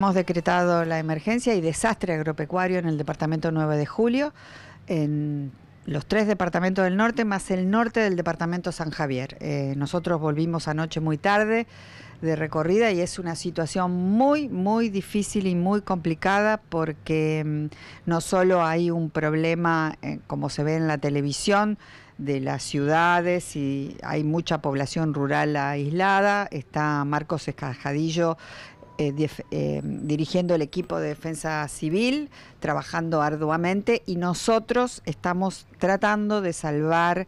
Hemos decretado la emergencia y desastre agropecuario en el departamento 9 de julio, en los tres departamentos del norte, más el norte del departamento San Javier. Eh, nosotros volvimos anoche muy tarde de recorrida y es una situación muy, muy difícil y muy complicada porque mm, no solo hay un problema, eh, como se ve en la televisión, de las ciudades y hay mucha población rural aislada. Está Marcos Escajadillo eh, eh, dirigiendo el equipo de defensa civil, trabajando arduamente y nosotros estamos tratando de salvar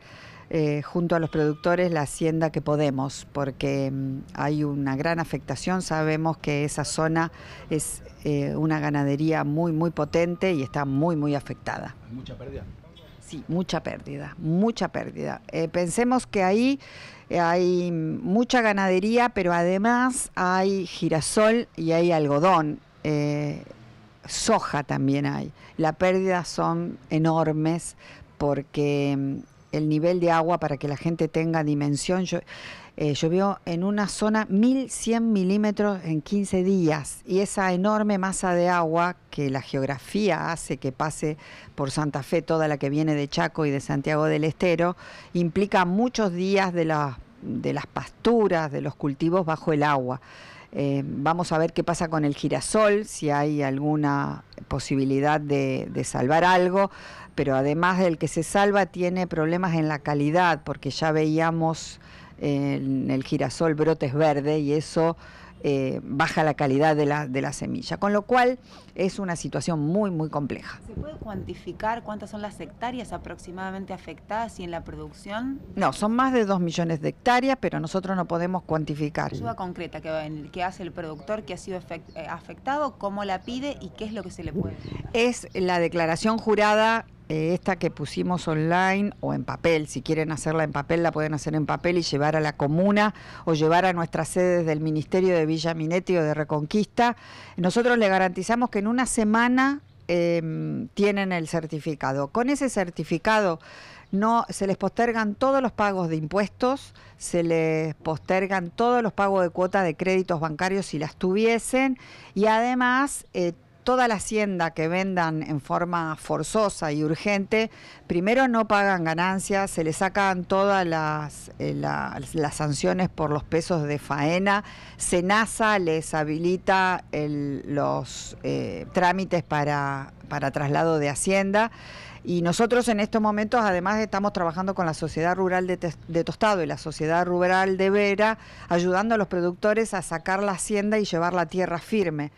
eh, junto a los productores la hacienda que podemos, porque mm, hay una gran afectación, sabemos que esa zona es una ganadería muy, muy potente y está muy, muy afectada. ¿Mucha pérdida? Sí, mucha pérdida, mucha pérdida. pensemos que ahí hay mucha ganadería, pero además hay girasol y hay algodón. Eh, soja también hay. Las pérdidas son enormes porque mm, el nivel de agua, para que la gente tenga dimensión, eh, llovió en una zona 1100 milímetros en 15 días y esa enorme masa de agua que la geografía hace que pase por Santa Fe, toda la que viene de Chaco y de Santiago del Estero, implica muchos días de, de las pasturas, de los cultivos bajo el agua. Eh, vamos a ver qué pasa con el girasol, si hay alguna posibilidad de, de, salvar algo, pero además del que se salva tiene problemas en la calidad, porque ya veíamos en el girasol brotes verde y eso eh, baja la calidad de la, de la semilla. Con lo cual es una situación muy, muy compleja. ¿Se puede cuantificar cuántas son las hectáreas aproximadamente afectadas y en la producción? No, son más de 2 millones de hectáreas, pero nosotros no podemos cuantificar. Ayuda concreta que, que hace el productor que ha sido eh, afectado, cómo la pide y qué es lo que se le puede. Es la declaración jurada esta que pusimos online o en papel, si quieren hacerla en papel la pueden hacer en papel y llevar a la comuna o llevar a nuestras sedes del Ministerio de Villa Minetti o de Reconquista. Nosotros le garantizamos que en una semana em, tienen el certificado. Con ese certificado no se les postergan todos los pagos de impuestos, se les postergan todos los pagos de cuota de créditos bancarios si las tuviesen y además eh, toda la hacienda que vendan en forma forzosa y urgente, primero no pagan ganancias, se les sacan todas las, eh, sanciones por los pesos de faena, Senasa les habilita los eh, trámites para, traslado de hacienda. Y nosotros en estos momentos además estamos trabajando con la Sociedad Rural de, Tostado y la Sociedad Rural de Vera, ayudando a los productores a sacar la hacienda y llevar la tierra firme.